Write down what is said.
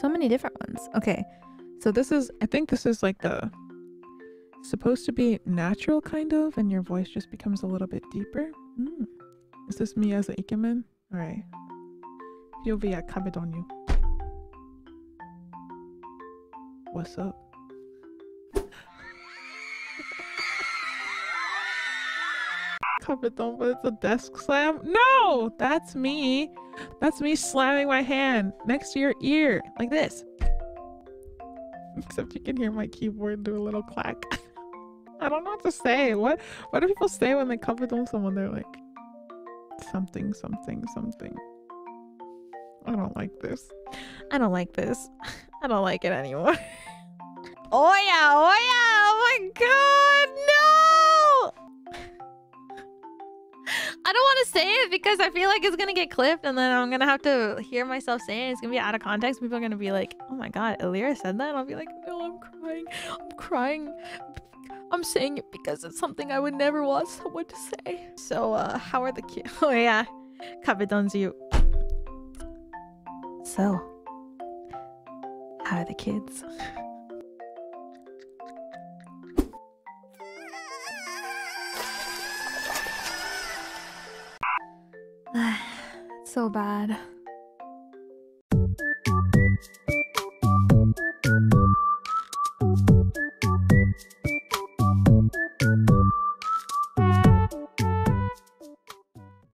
So many different ones. Okay. So this is, I think this is like the supposed to be natural kind of, and your voice just becomes a little bit deeper. Mm. Is this me as an ikemen? All right. you'll be POV at Kabedon you. What's up? Kabedon, but it's a desk slam? No! That's me. That's me slamming my hand next to your ear, like this. Except you can hear my keyboard do a little clack. I don't know what to say. What what do people say when they kabedon someone? They're like something, something, something. I don't like this. I don't like this. I don't like it anymore. oh yeah, oh yeah, oh my god, I don't want to say it because I feel like it's gonna get clipped and then I'm gonna have to hear myself saying it. It's gonna be out of context. People are gonna be like, oh my god, Elira said that? And I'll be like, no, I'm crying. I'm crying. I'm saying it because it's something I would never want someone to say. So, uh, how are the kids? Oh yeah, you. So, how are the kids? so bad.